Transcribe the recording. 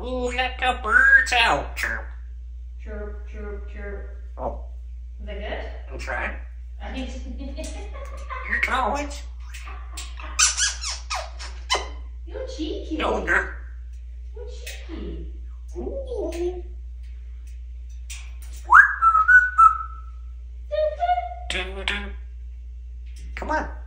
Who let the birds out. Chirp. Chirp, chirp, chirp. Oh, Is that good? I'm trying. I think You're college. You're cheeky. No, no. You're cheeky. Ooh. Come on.